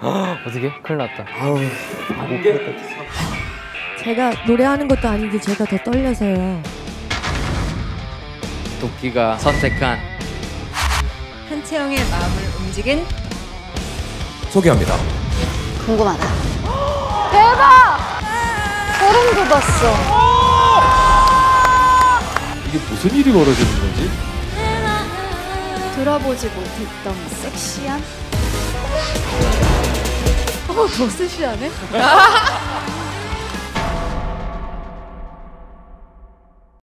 어떻게? 큰일 났다. 제가 노래하는 것도 아닌데 제가 더 떨려서요. 도끼가 선택한 한채영의 마음을 움직인 소개합니다. 궁금하다. 대박! 소름 돋았어. 이게 무슨 일이 벌어지는 거지? 들어보지 못했던 섹시한? 어, 더 섹시하네?